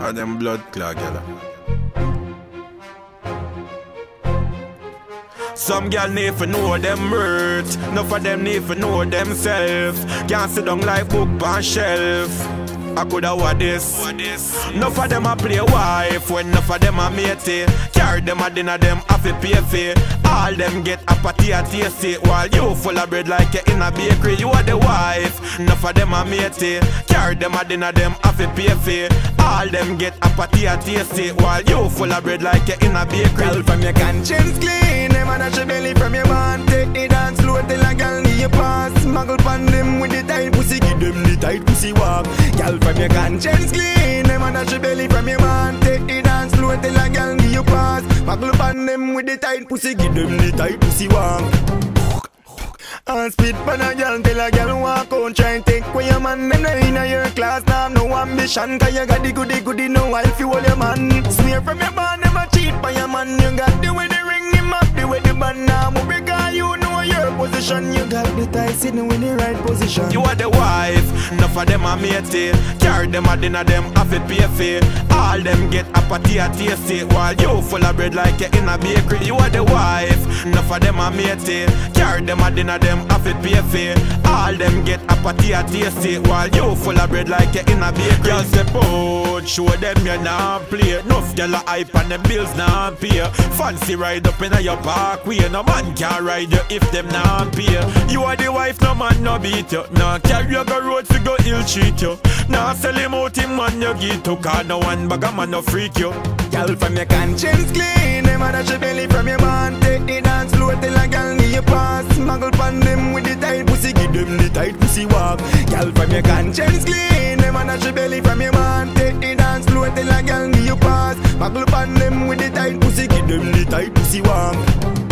Ah, or them blood clot, gyal. Some gal need to know them hurt. Enough of them need to know themselves. Can't sit down like book on shelf. I coulda what this. Enough of them a play wife when enough of them a matey. Carry them a dinner, them have to pay for. All them get a party a tasty while you full of bread like you in a bakery. You are the wife. Enough of them a matey. Carry them a dinner, them have to pay for. All them get a party a tasty while you full of bread like you in a bakery. Girl from your conscience clean Them and your belly from your man Girl your conscience clean. Them and your belly from your man. Take the dance slow till a girl need you pass. Muggle pan them with the tight pussy. Give them the tight pussy walk and spit pan a girl till a girl walk out. Try and take away your man Them not inna your class. Now no ambition Cause you got the goody goody. No wife you hold your man. Swear from your You got the tie sitting in the right position You are the wife, enough of them a matey. Carry them a dinner, them have to pay. All them get a party a tasty while you full of bread like you in a bakery. You are the wife, enough of them a matey. Carry them a dinner, them have to pay for. All them get a party a tasty while you full of bread like you in a bakery. Girl step out, show them you not play. Enough gyal a hype and the bills not pay. Fancy ride up in a your parkway, no man can ride you if them not pay. You are the wife, no man no beat you. Nah carry you go road fi go ill treat you. Nah sell him out him man you get to. Cause no one bag a man no freak you. Girl from your conscience clean Them and your belly from your man Muggle pan them with the tight pussy. Give them the tight pussy walk. Girl from your conscience clean. Them and your belly from your man. Take the dance slow till a girl need you pass. Muggle pan them with the tight pussy. Give them the tight pussy walk